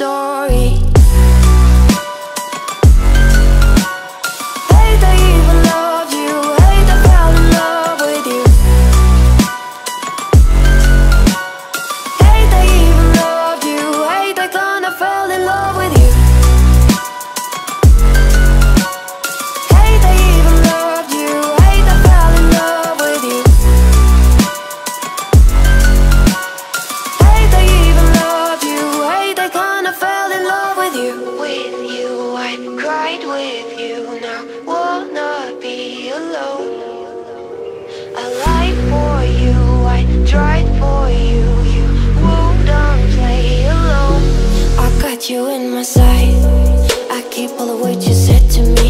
so with you now will not be alone. I lied for you, I tried for you, you won't play alone. I got you in my sight, I keep all the words you said to me.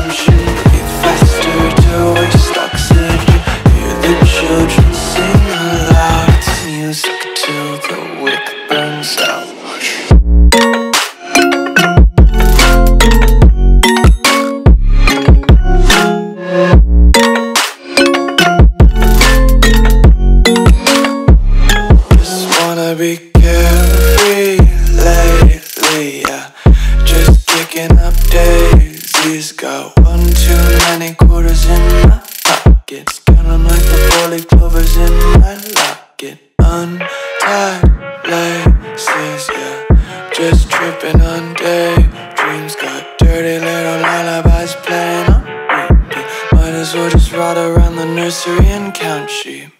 Palaces, yeah. Just tripping on daydreams. Got dirty little lullabies playing on repeat. Might as well just ride around the nursery and count sheep.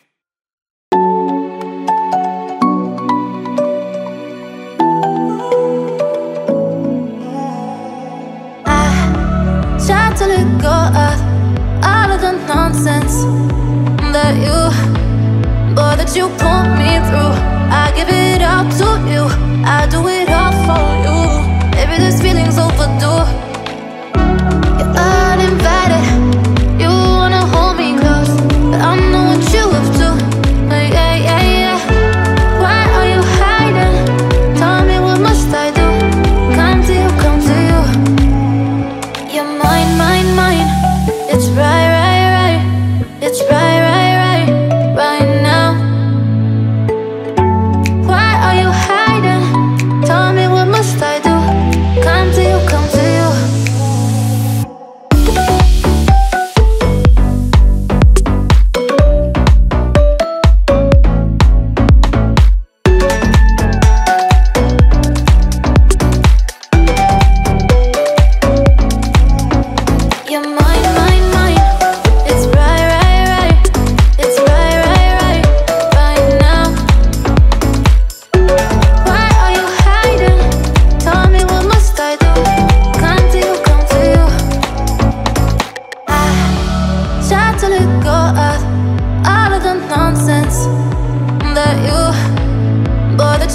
tried to let go of all of the nonsense that you, boy, that you pulled me through give it all to you.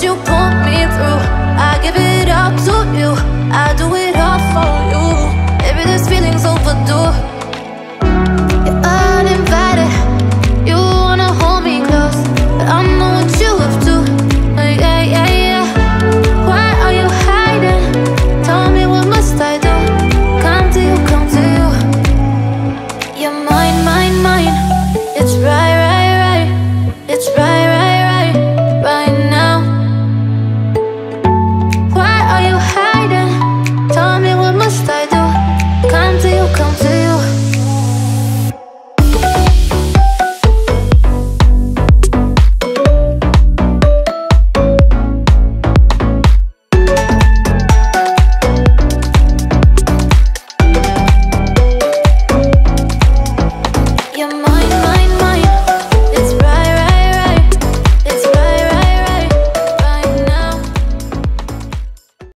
you put me through. I give it to you, I do it all for you. Maybe this feeling's overdue.